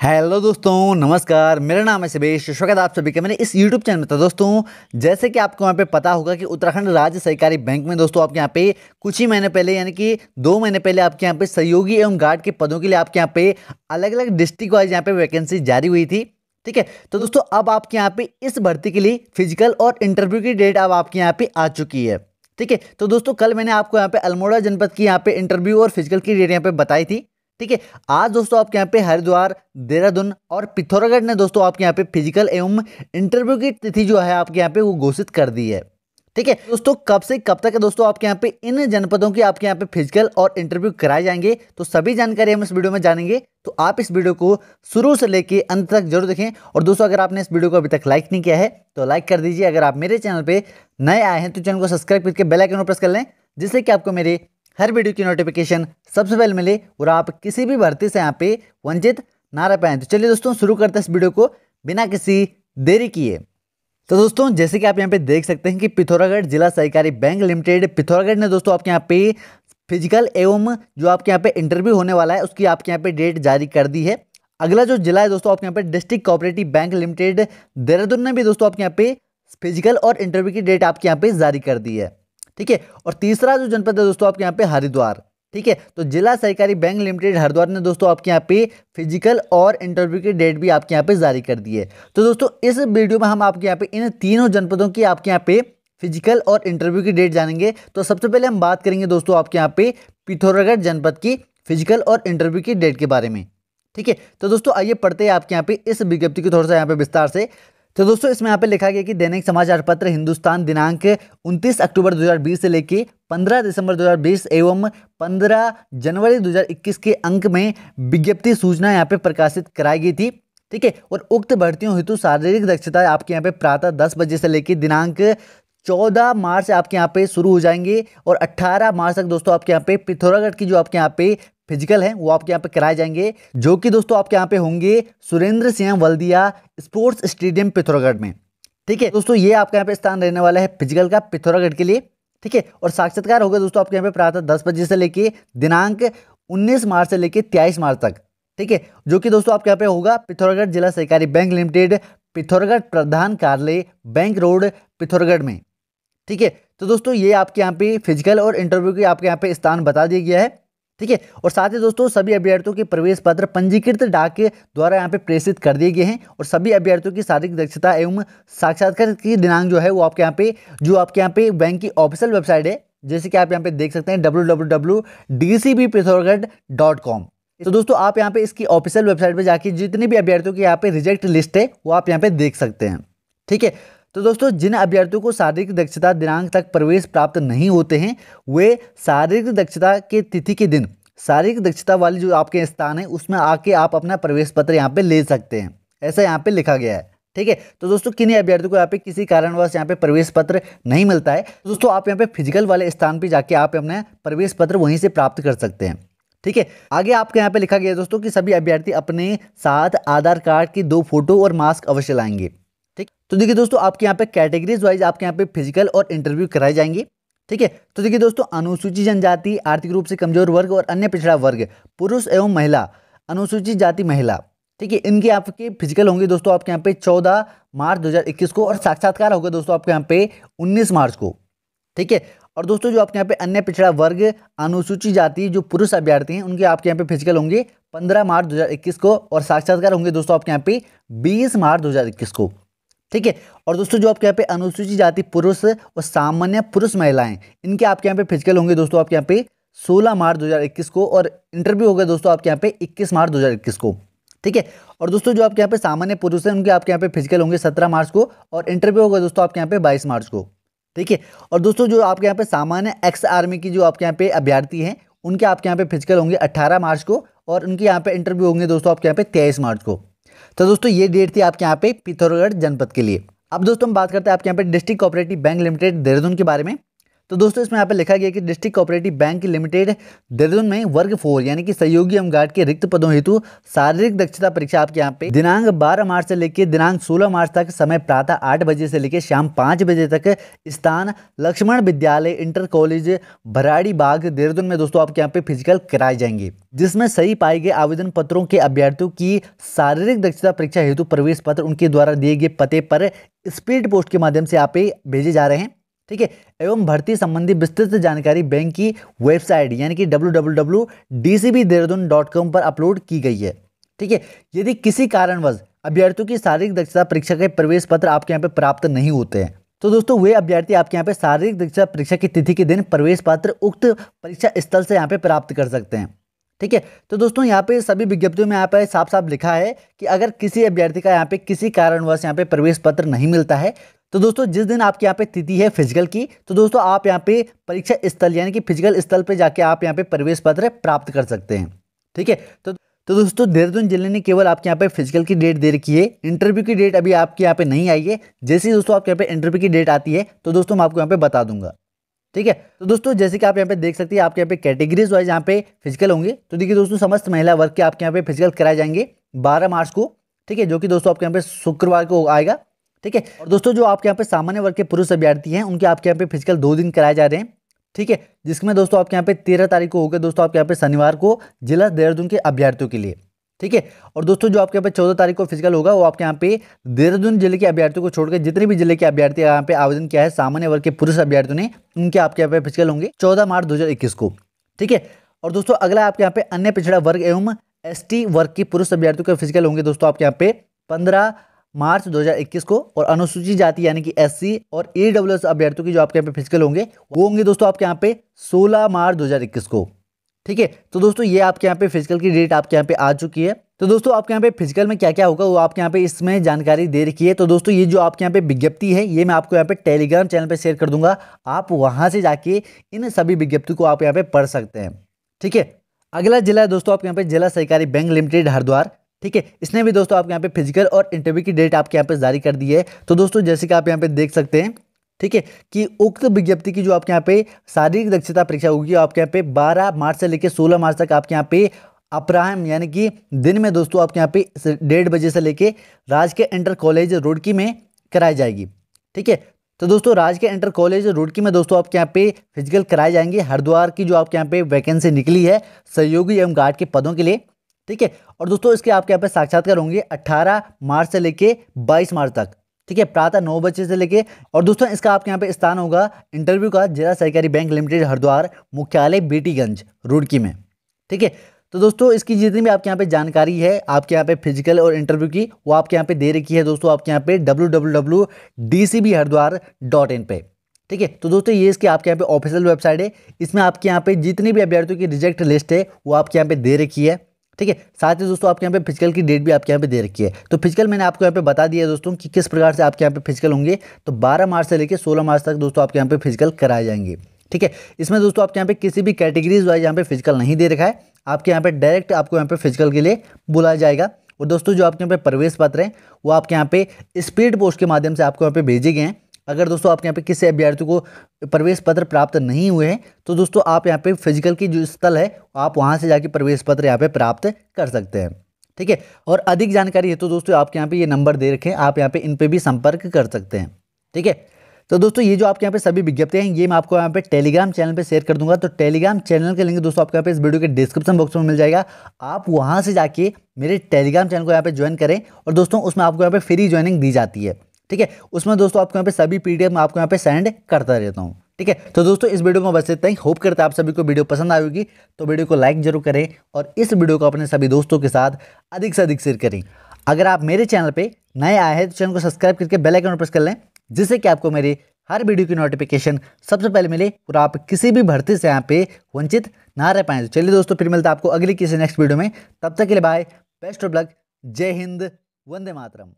Hello दोस्तों नमस्कार मेरा नाम है शिवेश स्वागत आप सभी का मैंने इस यूट्यूब चैनल में तो दोस्तों जैसे कि आपको यहाँ पे पता होगा कि उत्तराखंड राज्य सहकारी बैंक में दोस्तों आपके यहाँ पे कुछ ही महीने पहले यानी कि दो महीने पहले आपके यहाँ पे सहयोगी एवं गार्ड के पदों के लिए आपके यहाँ पे अलग अलग डिस्ट्रिक्ट वाइज यहाँ पे वैकेंसी जारी हुई थी ठीक है तो दोस्तों अब आपके यहाँ पे इस भर्ती के लिए फ़िज़िकल और इंटरव्यू की डेट अब आपके यहाँ पे आ चुकी है ठीक है तो दोस्तों कल मैंने आपको यहाँ पे अल्मोड़ा जनपद की यहाँ पे इंटरव्यू और फ़िज़िकल की डेट यहाँ पे बताई थी ठीक है, आज दोस्तों आपके यहाँ पे हरिद्वार, देहरादून और पिथौरागढ़ ने दोस्तों आपके यहाँ पे फ़िज़िकल एवं इंटरव्यू की तिथि जो है आपके यहाँ पे वो घोषित कर दी है। ठीक है, दोस्तों कब से कब तक है दोस्तों आपके यहाँ पे इन जनपदों की आपके यहाँ पे फ़िज़िकल और इंटरव्यू कराए जाएँगे? तो सभी जानकारी हम इस वीडियो में जानेंगे। तो आप इस वीडियो को शुरू से लेके अंत तक ज़रूर देखें। और दोस्तों अगर आपने इस वीडियो को अभी तक लाइक नहीं किया है तो लाइक कर दीजिए। अगर आप मेरे चैनल पर नए आए हैं तो चैनल को सब्सक्राइब करके बेलाइकन प्रेस कर लें, जिससे कि आपको मेरे हर वीडियो की नोटिफिकेशन सबसे पहले मिले और आप किसी भी भर्ती से यहाँ पे वंचित ना रह पाए। तो चलिए दोस्तों, शुरू करते हैं इस वीडियो को बिना किसी देरी किए। तो दोस्तों, जैसे कि आप यहाँ पे देख सकते हैं कि पिथौरागढ़ जिला सहकारी बैंक लिमिटेड, पिथौरागढ़ ने दोस्तों आपके यहाँ पे फ़िज़िकल एवं जो आपके यहाँ पे इंटरव्यू होने वाला है, उसकी आपके यहाँ पे डेट जारी कर दी है। अगला जो जिला है दोस्तों, आपके यहाँ पे district cooperative bank limited Dehradun ने भी दोस्तों आपके यहाँ पे फ़िज़िकल और इंटरव्यू की डेट आपके यहाँ पे जारी कर दी है। ठीक है? और तीसरा जो जनपद है दोस्तों आपके यहाँ पे हरिद्वार, ठीक है? तो जिला सहकारी बैंक लिमिटेड हरिद्वार ने दोस्तों आपके यहाँ पे फ़िज़िकल और इंटरव्यू की डेट भी आपके यहाँ पे जारी कर दी है। तो दोस्तों, इस वीडियो में हम आपके यहाँ पे इन तीनों जनपदों की आपके यहाँ पे फ़िज़िकल और इंटरव्यू की डेट जानेंगे। तो सबसे पहले हम बात करेंगे दोस्तों आपके यहाँ पे पिथौरागढ़ जनपद की फ़िज़िकल और इंटरव्यू की डेट के बारे में, ठीक है? तो दोस्तों, आइए पढ़ते हैं आपके यहाँ पे इस विज्ञप्ति को थोड़ा सा यहाँ पे विस्तार से। तो दोस्तों, इसमें यहाँ पे लिखा गया कि दैनिक समाचार पत्र हिंदुस्तान दिनांक 29 अक्टूबर 2020 से लेकर 15 दिसंबर 2020 एवं 15 जनवरी 2021 के अंक में विज्ञप्ति सूचना यहाँ पे प्रकाशित कराई गई थी। ठीक है, और उक्त भर्तियों हेतु शारीरिक दक्षता आपके यहाँ पे प्रातः दस बजे से लेकर दिनांक चौदह मार्च आपके यहाँ पे शुरू हो जाएँगे और अट्ठारह मार्च तक दोस्तों आपके यहाँ पे पिथौरागढ़ की जो आपके यहाँ पे फ़िज़िकल है, वो आपके यहाँ पे कराए जाएँगे, जो कि दोस्तों आपके यहाँ पे होंगे सुरेंद्र सिंह वल्दिया स्पोर्ट्स स्टेडियम पिथौरागढ़ में। ठीक है, दोस्तों ये आपके यहाँ पे स्थान रहने वाला है फ़िज़िकल का पिथौरागढ़ के लिए। ठीक है, और साक्षात्कार होगा दोस्तों आपके यहाँ पे प्रातः दस बजे से लेके दिनांक उन्नीस मार्च से लेके तेईस मार्च तक। ठीक है, जो कि दोस्तों आपके यहाँ पे होगा पिथौरागढ़ जिला सहकारी बैंक लिमिटेड, पिथौरागढ़ प्रधान कार्यालय, बैंक रोड, पिथौरागढ़ में। ठीक है? तो दोस्तों, ये आपके यहाँ पे फ़िज़िकल और इंटरव्यू के आपके यहाँ पे स्थान बता दिया गया है, ठीक है? और साथ ही दोस्तों, सभी अभ्यर्थियों के प्रवेश पत्र पंजीकृत डाक के द्वारा यहाँ पे प्रेषित कर दिए गए हैं और सभी अभ्यर्थियों की शारीरिक दक्षता एवं साक्षात्कार की दिनांक जो है वो आपके यहाँ पे, जो आपके यहाँ पे बैंक की ऑफिशियल वेबसाइट है, जैसे कि आप यहाँ पे देख सकते हैं W W W D C B dot com तो दोस्तों, आप यहाँ पे इसकी ऑफिशियल वेबसाइट पर जाके जितने भी अभ्यर्थियों की यहाँ पे रिजेक्ट लिस्ट है, वो आप यहाँ पे देख सकते हैं, ठीक है? तो दोस्तों, जिन अभ्यर्थियों को शारीरिक दक्षता दिनांक तक प्रवेश प्राप्त नहीं होते हैं, वे शारीरिक दक्षता के तिथि के दिन, शारीरिक दक्षता वाली जो आपके स्थान है, उसमें आके आप अपना प्रवेश पत्र यहाँ पे ले सकते हैं। ऐसा यहाँ पे लिखा गया है, ठीक है? तो दोस्तों, किन्हीं अभ्यर्थियों को यहाँ पे किसी कारणवश यहाँ पे प्रवेश पत्र नहीं मिलता है तो दोस्तों, आप यहाँ पे फ़िज़िकल वाले स्थान पे जाके आप अपना प्रवेश पत्र वहीं से प्राप्त कर सकते हैं, ठीक है? आगे आपके यहाँ पे लिखा गया है दोस्तों कि सभी अभ्यर्थी अपने साथ आधार कार्ड की दो फ़ोटो और मास्क अवश्य लाएँगे। तो देखिए दोस्तों, आपके यहाँ पे कैटेगरीज वाइज आपके यहाँ पे फ़िज़िकल और इंटरव्यू कराए जाएँगे, ठीक है? तो देखिए दोस्तों, अनुसूचित जनजाति, आर्थिक रूप से कमज़ोर वर्ग और अन्य पिछड़ा वर्ग, पुरुष एवं महिला, अनुसूचित जाति महिला, ठीक है? इनके आपके फ़िज़िकल होंगे दोस्तों, आपके यहाँ पे चौदह मार्च 2021 को और साक्षात्कार होगा दोस्तों, आपके यहाँ पे 19 मार्च को, ठीक है? और दोस्तों, जो आपके यहाँ पे अन्य पिछड़ा वर्ग, अनुसूचित जाति, जो पुरुष अभ्यर्थी हैं, उनके आपके यहाँ पे फ़िज़िकल होंगे 15 मार्च 2021 को और साक्षात्कार होंगे दोस्तों, आपके यहाँ पे 20 मार्च 2021 को। ठीक है और दोस्तों जो आपके यहाँ पे अनुसूचित जाति पुरुष और सामान्य पुरुष महिलाएँ इनके आपके यहाँ पे फ़िज़िकल होंगे दोस्तों आपके यहाँ पे 16 मार्च 2021 को और इंटरव्यू होगा दोस्तों आपके यहाँ पे 21 मार्च 2021 को ठीक है और दोस्तों जो आपके यहाँ पे सामान्य पुरुष हैं उनके आपके यहाँ पे फ़िज़िकल होंगे सत्रह मार्च को और इंटरव्यू होगा दोस्तों आपके यहाँ पे बाईस मार्च को ठीक है और दोस्तों जो आपके यहाँ पे सामान्य एक्स आर्मी की जो आपके यहाँ पे अभ्यर्थी हैं उनके आपके यहाँ पे फ़िज़िकल होंगे अट्ठारह मार्च को और उनके यहाँ पे इंटरव्यू होंगे दोस्तों आपके यहाँ पे तेईस मार्च को तो दोस्तों, ये डेट थी आपके यहाँ पे पिथौरगढ़ जनपद के लिए। अब दोस्तों, हम बात करते हैं आपके यहाँ पे district cooperative bank limited Dehradun के बारे में। तो दोस्तों, इसमें यहाँ पे लिखा गया कि district cooperative bank limited Dehradun में वर्ग फोर, यानी कि सहयोगी एवं गार्ड के रिक्त पदों हेतु शारीरिक दक्षता परीक्षा आपके यहाँ पे दिनांक 12 मार्च से लेकर दिनांक 16 मार्च तक, समय प्रातः आठ बजे से लेकर शाम पाँच बजे तक स्थान लक्ष्मण विद्यालय इंटर कॉलेज भराड़ी बाग देहरादून में दोस्तों आपके यहाँ पे फ़िज़िकल कराए जाएँगे, जिसमें सही पाए गए आवेदन पत्रों के अभ्यर्थियों की शारीरिक दक्षता परीक्षा हेतु प्रवेश पत्र उनके द्वारा दिए गए पते पर स्पीड पोस्ट के माध्यम से यहाँ पे भेजे जा रहे हैं। ठीक है? एवं भर्ती संबंधी विस्तृत जानकारी बैंक की वेबसाइट, यानी कि डब्ल्यू देहरादून डॉट कॉम पर अपलोड की गई है। ठीक है? यदि किसी कारणवश अभ्यर्थियों की शारीरिक दक्षता परीक्षा के प्रवेश पत्र आपके यहाँ पे प्राप्त नहीं होते हैं तो दोस्तों, वे अभ्यर्थी आपके यहाँ पे शारीरिक दक्षता परीक्षा की तिथि के दिन प्रवेश पत्र उक्त परीक्षा स्थल से यहाँ पे प्राप्त कर सकते हैं। ठीक है? तो दोस्तों, यहाँ पे सभी विज्ञप्तियों में यहाँ पे साफ़ साफ़ लिखा है कि अगर किसी अभ्यर्थी का यहाँ पे किसी कारणवश यहाँ पे प्रवेश पत्र नहीं मिलता है तो दोस्तों जिस दिन आपके यहाँ पे तिथि है फ़िज़िकल की तो दोस्तों आप यहाँ पे परीक्षा स्थल यानी कि फ़िज़िकल स्थल पे जाके आप यहाँ पे प्रवेश पत्र प्राप्त कर सकते हैं ठीक है तो तो दोस्तों देहरादून ज़िले ने केवल आपके यहाँ पे फ़िज़िकल की डेट दे रखी है इंटरव्यू की डेट अभी आपके यहाँ पे नहीं आई है जैसे ही दोस्तों आपके यहाँ पे इंटरव्यू की डेट आती है तो दोस्तों मैं आपको यहाँ पे बता दूँगा ठीक है तो दोस्तों जैसे कि आप यहाँ पे देख सकते हैं आपके यहाँ पे कैटेगरीज वाइज यहाँ पे फ़िज़िकल होंगे तो देखिए दोस्तों समस्त महिला वर्ग के आपके यहाँ पे फ़िज़िकल कराए जाएँगे बारह मार्च को ठीक है जो कि दोस्तों आपके यहाँ पे शुक्रवार को आएगा ठीक है और दोस्तों जो आपके यहाँ पे सामान्य वर्ग के पुरुष अभ्यर्थी हैं उनके आपके यहाँ पे फ़िज़िकल दो दिन कराए जा रहे हैं ठीक है जिसमें दोस्तों आपके यहाँ पे तेरह तारीख को होगा दोस्तों आपके यहाँ पे शनिवार को जिला देहरादून के अभ्यर्थियों के लिए ठीक है और दोस्तों जो आपके यहाँ पे चौदह तारीख को फ़िज़िकल होगा वो आपके यहाँ पे देहरादून ज़िले के अभ्यर्थियों को छोड़कर जितने भी ज़िले के अभ्यर्थी यहाँ पे आवेदन किया है सामान्य वर्ग के पुरुष अभ्यर्थियों ने उनके आपके यहाँ पे फ़िज़िकल होंगे चौदह मार्च दो हज़ार इक्कीस को ठीक है और दोस्तों अगला आपके यहाँ पे अन्य पिछड़ा वर्ग एवं एसटी वर्ग के पुरुष अभ्यर्थियों के फ़िज़िकल होंगे दोस्तों आपके यहाँ पे पंद्रह मार्च 2021 को और अनुसूचित जाति यानी कि एससी और ई अभ्यर्थियों की जो आपके यहाँ पे फ़िज़िकल होंगे वो होंगे दोस्तों आपके यहाँ पे 16 मार्च 2021 को ठीक है तो दोस्तों ये आपके यहाँ पे फ़िज़िकल की डेट आपके यहाँ पे आ चुकी है तो दोस्तों आपके यहाँ पे फ़िज़िकल में क्या क्या होगा वो आपके यहाँ पे इसमें जानकारी दे रखी है तो दोस्तों ये जो आपके यहाँ पे विज्ञप्ति है ये मैं आपको यहाँ पे टेलीग्राम चैनल पे शेयर कर दूँगा आप वहाँ से जाके इन सभी विज्ञप्ति को आप यहाँ पे पढ़ सकते हैं ठीक है अगला जिला है दोस्तों आपके यहाँ पे जिला सहकारी बैंक लिमिटेड हरिद्वार ठीक है, इसने भी दोस्तों आपके यहाँ पे फ़िज़िकल और इंटरव्यू की डेट आपके यहाँ पे जारी कर दी है। तो दोस्तों, जैसे कि आप यहाँ पे देख सकते हैं, ठीक है, कि उक्त विज्ञप्ति की जो आपके यहाँ पे शारीरिक दक्षता परीक्षा होगी आपके यहाँ पे 12 मार्च से लेकर 16 मार्च तक आपके यहाँ पे अपराह्न, यानी कि दिन में दोस्तों आपके यहाँ पे डेढ़ बजे से लेके राजकीय इंटर कॉलेज रुड़की में कराई जाएगी। ठीक है तो दोस्तों राजकीय इंटर कॉलेज रुड़की में दोस्तों आपके यहाँ पे फ़िज़िकल कराए जाएँगे। हरिद्वार की जो आपके यहाँ पे वैकेंसी निकली है, सहयोगी एवं गार्ड के पदों के लिए। ठीक है? और दोस्तों, इसके आपके यहाँ पे साक्षात्कार होंगे 18 मार्च से लेके 22 मार्च तक। ठीक है? प्रातः नौ बजे से लेके, और दोस्तों, इसका आपके यहाँ पे स्थान होगा इंटरव्यू का जिला सहकारी बैंक लिमिटेड, हरिद्वार, मुख्यालय, बीटीगंज, रुड़की में। ठीक है? तो दोस्तों, इसकी जितनी भी आपके यहाँ पे जानकारी है, आपके यहाँ पे फ़िज़िकल और इंटरव्यू की, वो आपके यहाँ पे दे रखी है दोस्तों, आपके यहाँ पे W W W D C B Haridwar dot in पे। ठीक है? तो दोस्तों, ये इसकी आपके यहाँ पे ऑफिशियल वेबसाइट है। इसमें आपके यहाँ पे जितनी भी अभ्यर्थियों की रिजेक्ट लिस्ट है, वो आपके यहाँ पे दे रखी है। ठीक है साथ ही दोस्तों आपके यहाँ पे फ़िज़िकल की डेट भी आपके यहाँ पे दे रखी है तो फ़िज़िकल मैंने आपको यहाँ पे बता दिया दोस्तों कि किस प्रकार से आपके यहाँ पे फ़िज़िकल होंगे तो 12 मार्च से लेकर 16 मार्च तक दोस्तों आपके यहाँ पे फ़िज़िकल कराए जाएँगे ठीक है इसमें दोस्तों आपके यहाँ पे किसी भी कैटेगरीज वाइज यहाँ पे फ़िज़िकल नहीं दे रखा है आपके यहाँ पे डायरेक्ट आपको यहाँ पे फ़िज़िकल के लिए बुलाया जाएगा और दोस्तों जो आपके यहाँ पे प्रवेश पत्र हैं वो आपके यहाँ पे स्पीड पोस्ट के माध्यम से आपको यहाँ पे भेजे गए हैं अगर दोस्तों आपके यहाँ पे किसी अभ्यर्थी को प्रवेश पत्र प्राप्त नहीं हुए हैं तो दोस्तों आप यहाँ पे फ़िज़िकल की जो स्थल है आप वहाँ से जाके प्रवेश पत्र यहाँ पे प्राप्त कर सकते हैं ठीक है और अधिक जानकारी है तो दोस्तों आपके यहाँ पे ये नंबर दे रखे हैं आप यहाँ पे इन पे भी संपर्क कर सकते हैं ठीक है तो दोस्तों ये जो आपके यहाँ पे सभी विज्ञप्ति हैं ये मैं आपको यहाँ पे टेलीग्राम चैनल पे शेयर कर दूँगा तो टेलीग्राम चैनल के लिंक दोस्तों आपके यहाँ पे इस वीडियो के डिस्क्रिप्शन बॉक्स में मिल जाएगा आप वहाँ से जाके मेरे टेलीग्राम चैनल को यहाँ पे ज्वाइन करें और दोस्तों उसमें आपको यहाँ पे फ्री ज्वाइनिंग दी जाती है ठीक है? उसमें दोस्तों आपको यहाँ पे सभी पीडीएफ मैं आपको यहाँ पे सेंड करता रहता हूँ। ठीक है? तो दोस्तों, इस वीडियो में बस इतना ही। होप करते हैं आप सभी को वीडियो पसंद आएगी तो वीडियो को लाइक ज़रूर करें और इस वीडियो को अपने सभी दोस्तों के साथ अधिक से अधिक शेयर करें। अगर आप मेरे चैनल पर नए आए हैं तो चैनल को सब्सक्राइब करके बेल आइकन प्रेस कर लें, जिससे कि आपको मेरी हर वीडियो की नोटिफिकेशन सबसे पहले मिले और आप किसी भी भर्ती से यहाँ पे वंचित ना रह पाए। तो चलिए दोस्तों, फिर मिलता है आपको अगली किसी नेक्स्ट वीडियो में। तब तक के लिए बाय बेस्ट ऑफ़ लक जय हिंद। वंदे मातरम।